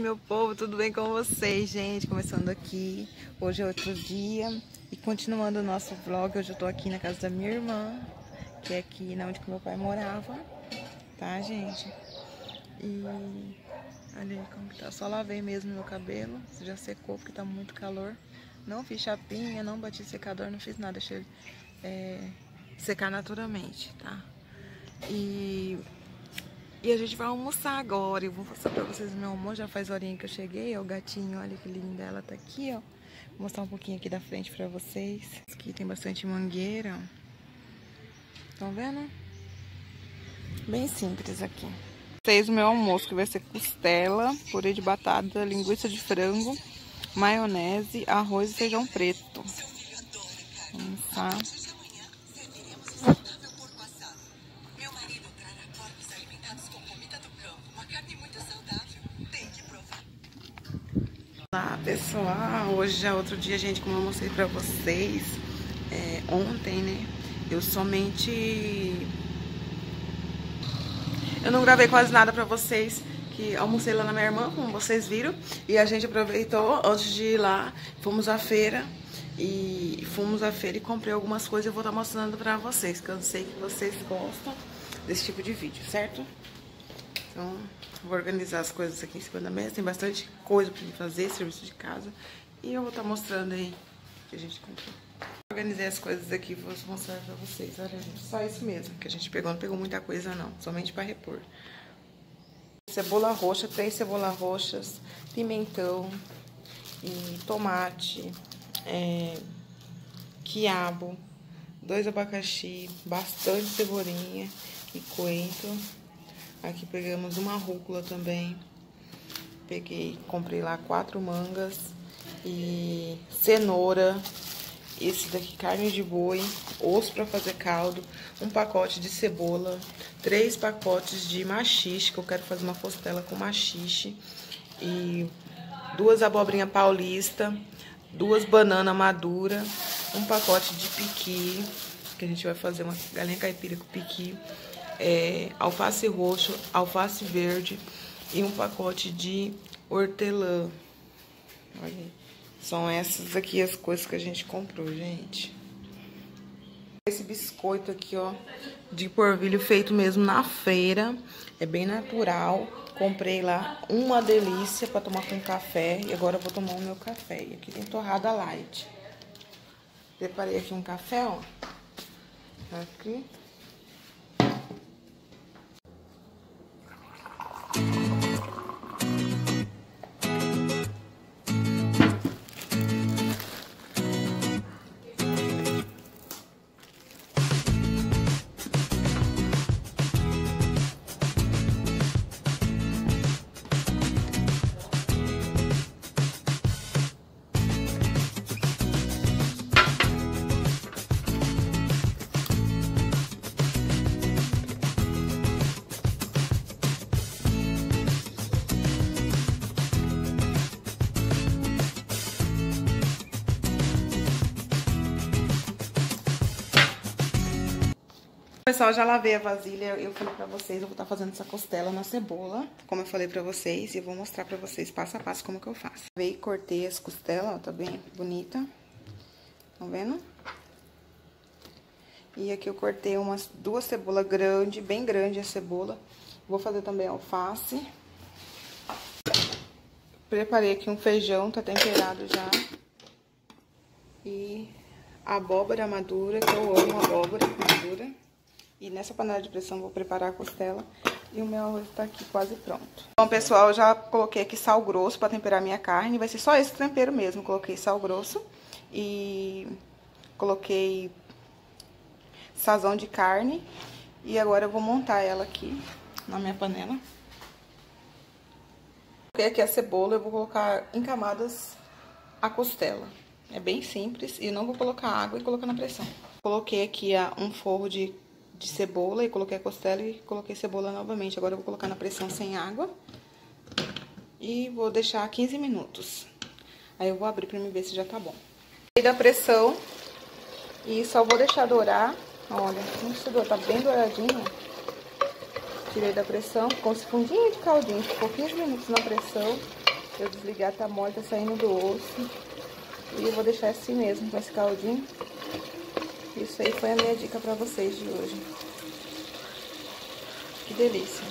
meu povo, tudo bem com vocês, gente? Começando aqui, hoje é outro dia e continuando o nosso vlog, hoje eu tô aqui na casa da minha irmã, que é aqui na onde que meu pai morava, tá, gente? E olha aí como que tá, só lavei mesmo meu cabelo, já secou porque tá muito calor. Não fiz chapinha, não bati secador, não fiz nada, deixei é, secar naturalmente, tá? E e a gente vai almoçar agora. Eu vou mostrar pra vocês o meu almoço. Já faz horinha que eu cheguei. O gatinho, olha que linda. Ela tá aqui, ó. Vou mostrar um pouquinho aqui da frente pra vocês. Aqui tem bastante mangueira, ó. Estão vendo? Bem simples aqui. Vocês o meu almoço, que vai ser costela, purê de batata, linguiça de frango, maionese, arroz e feijão preto. Vamos lá. Olá pessoal, hoje é outro dia, gente, como eu mostrei pra vocês é, ontem, né, eu somente, eu não gravei quase nada pra vocês, que almocei lá na minha irmã, como vocês viram, e a gente aproveitou, antes de ir lá, fomos à feira, e fomos à feira e comprei algumas coisas, eu vou estar mostrando pra vocês, que eu sei que vocês gostam desse tipo de vídeo, certo? Então, vou organizar as coisas aqui em cima da mesa. Tem bastante coisa pra fazer, serviço de casa. E eu vou estar tá mostrando aí que a gente comprou. Organizei as coisas aqui, vou mostrar pra vocês. Olha, gente, só isso mesmo que a gente pegou. Não pegou muita coisa, não. Somente pra repor. Cebola roxa, três cebolas roxas, pimentão e tomate, é, quiabo, dois abacaxi, bastante cebolinha e coentro Aqui pegamos uma rúcula também. Peguei, comprei lá quatro mangas e cenoura. Esse daqui, carne de boi, osso para fazer caldo, um pacote de cebola, três pacotes de machixe, que eu quero fazer uma costela com machixe, e duas abobrinha paulista, duas bananas maduras, um pacote de piqui, que a gente vai fazer uma galinha caipira com piqui, é, alface roxo, alface verde e um pacote de hortelã. Olha, são essas aqui as coisas que a gente comprou, gente. Esse biscoito aqui, ó, de porvilho feito mesmo na feira. É bem natural. Comprei lá uma delícia para tomar com café. E agora eu vou tomar o meu café. E aqui tem torrada light. Preparei aqui um café, ó. Aqui. Pessoal, já lavei a vasilha, eu falei pra vocês, eu vou estar tá fazendo essa costela na cebola, como eu falei pra vocês, e eu vou mostrar pra vocês passo a passo como que eu faço. Lavei cortei as costelas, ó, tá bem bonita, estão vendo? E aqui eu cortei umas duas cebolas grandes, bem grande a cebola. Vou fazer também alface. Preparei aqui um feijão, tá temperado já. E abóbora madura, que eu amo abóbora madura. E nessa panela de pressão vou preparar a costela e o meu arroz tá aqui quase pronto. Bom, pessoal, eu já coloquei aqui sal grosso para temperar minha carne. Vai ser só esse tempero mesmo. Coloquei sal grosso e coloquei sazão de carne. E agora eu vou montar ela aqui na minha panela. Coloquei aqui a cebola, eu vou colocar em camadas a costela. É bem simples e não vou colocar água e colocar na pressão. Coloquei aqui um forro de de cebola e coloquei a costela e coloquei cebola novamente. Agora eu vou colocar na pressão sem água e vou deixar 15 minutos. Aí eu vou abrir pra me ver se já tá bom. Tirei da pressão e só vou deixar dourar. Olha, não estudou, tá bem douradinho. Tirei da pressão, com esse fundinho de caldinho, ficou 15 minutos na pressão. Eu desligar, tá mole, tá saindo do osso. E eu vou deixar assim mesmo, com esse caldinho. Isso aí foi a minha dica pra vocês de hoje. Que delícia.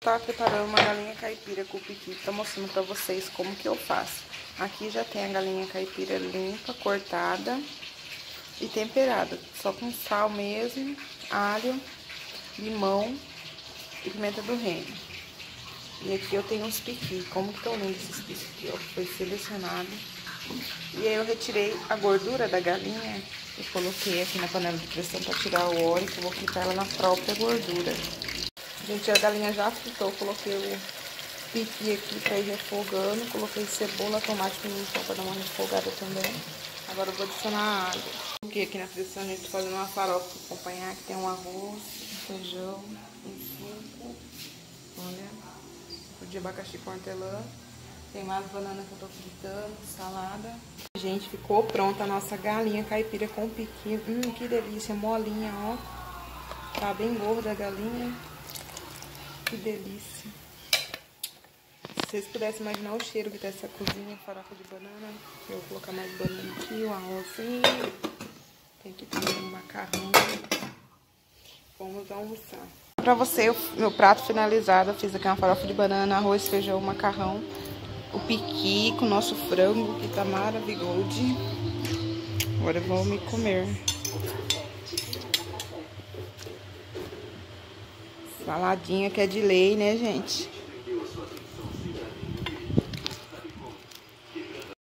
Tava preparando uma galinha caipira com piqui. Tô mostrando pra vocês como que eu faço. Aqui já tem a galinha caipira limpa, cortada e temperada. Só com sal mesmo, alho, limão e pimenta do reino. E aqui eu tenho uns piqui. Como que estão lindos esses piqui? Ó, foi selecionado. E aí eu retirei a gordura da galinha e coloquei aqui na panela de pressão para tirar o óleo, eu vou fritar ela na própria gordura. Gente, a galinha já fritou, coloquei o piqui aqui para ir refogando, coloquei cebola, tomate e pimentão para dar uma refogada também. Agora eu vou adicionar água. Coloquei aqui na pressão, gente, tô fazendo uma farofa para acompanhar, que tem um arroz, um feijão, um suco, olha, de abacaxi com hortelã. Tem mais banana que eu tô fritando, salada. Gente, ficou pronta a nossa galinha caipira com piquinho. Hum, que delícia, molinha, ó. Tá bem gorda a galinha. Que delícia. Se vocês pudessem imaginar o cheiro que tá essa cozinha, farofa de banana. Eu vou colocar mais banana aqui, o arrozinho. Tem aqui também um macarrão. Vamos almoçar. Pra você, o meu prato finalizado, eu fiz aqui uma farofa de banana, arroz, feijão, macarrão o piqui com o nosso frango, que tá maravilhoso. Agora vou me comer. Saladinha que é de lei, né, gente?